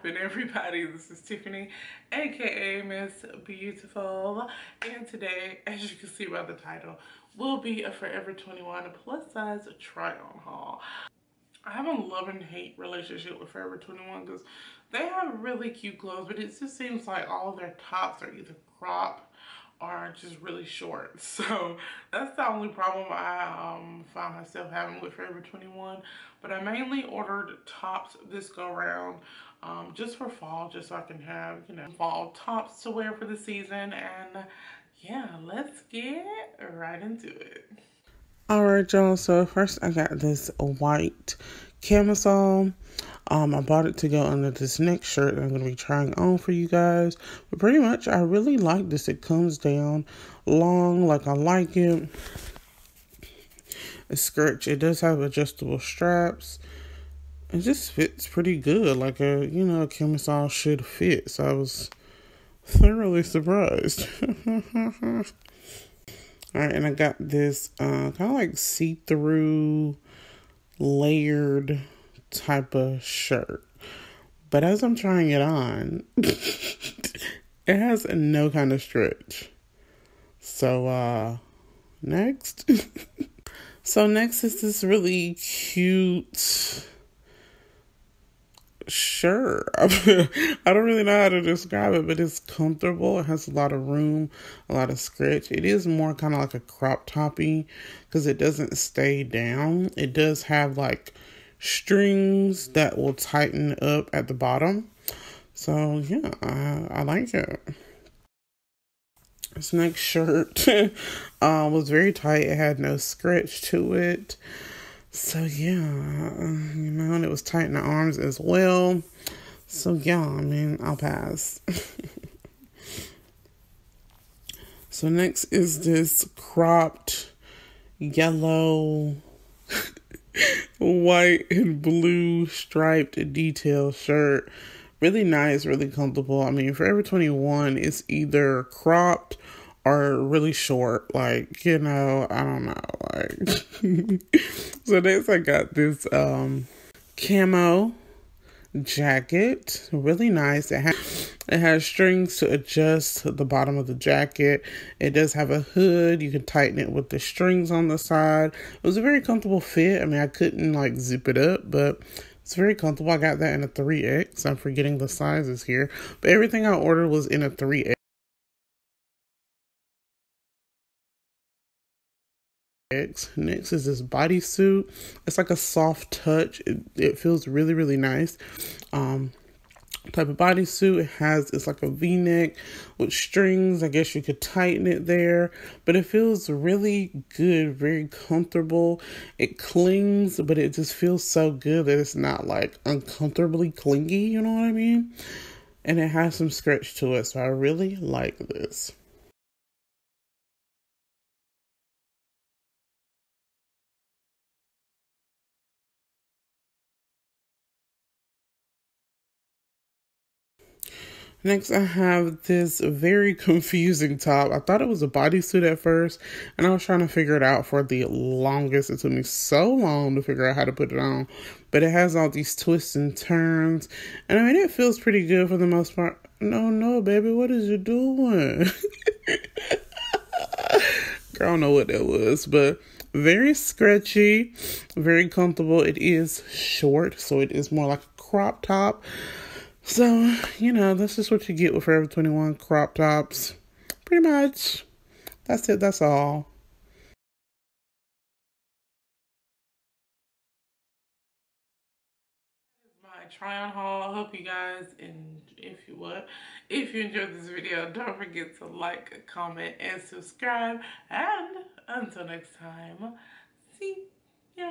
popping everybody. This is tiffany aka miss beautiful. And today as you can see by the title will be a forever 21 plus size try on haul. I have a love and hate relationship with forever 21 because they have really cute clothes but it just seems like all their tops are either crop are just really short. So that's the only problem I um, found myself having with Forever 21. But I mainly ordered tops this go around um, just for fall, just so I can have, you know, fall tops to wear for the season. And yeah, let's get right into it. All right, y'all. So first I got this white camisole. Um, I bought it to go under this next shirt I'm going to be trying on for you guys. But pretty much, I really like this. It comes down long, like I like it. A skirt. It does have adjustable straps. It just fits pretty good, like a you know a camisole should fit. So I was thoroughly surprised. All right, and I got this uh, kind of like see-through layered type of shirt. But as I'm trying it on, it has no kind of stretch. So, uh, next. so, next is this really cute shirt. I don't really know how to describe it, but it's comfortable. It has a lot of room, a lot of stretch. It is more kind of like a crop toppy because it doesn't stay down. It does have like strings that will tighten up at the bottom. So yeah, I, I like it. This next shirt uh, was very tight. It had no scratch to it. So yeah, it was tight in the arms as well. So yeah, I mean, I'll pass. so next is this cropped yellow white and blue striped detail shirt. Really nice, really comfortable. I mean, Forever 21 is either cropped or really short. Like, you know, I don't know. Like, so next I got this um camo jacket. Really nice. It has it has strings to adjust the bottom of the jacket. It does have a hood. You can tighten it with the strings on the side. It was a very comfortable fit. I mean, I couldn't like zip it up, but it's very comfortable. I got that in a 3X. I'm forgetting the sizes here, but everything I ordered was in a 3X. Next, next is this bodysuit. It's like a soft touch. It, it feels really, really nice. Um, type of bodysuit. It has it's like a V-neck with strings. I guess you could tighten it there, but it feels really good, very comfortable. It clings, but it just feels so good that it's not like uncomfortably clingy. You know what I mean? And it has some stretch to it, so I really like this. Next, I have this very confusing top. I thought it was a bodysuit at first, and I was trying to figure it out for the longest. It took me so long to figure out how to put it on, but it has all these twists and turns, and I mean, it feels pretty good for the most part. No, no, baby, what is you doing? Girl, I don't know what that was, but very scratchy, very comfortable. It is short, so it is more like a crop top. So, you know, this is what you get with Forever 21 crop tops. Pretty much. That's it. That's all. my try on haul. I hope you guys, and if you would, if you enjoyed this video, don't forget to like, comment, and subscribe. And until next time, see ya.